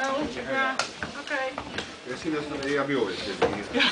Oh, ja, oké. Misschien dat het een EHBO is. Dus ja.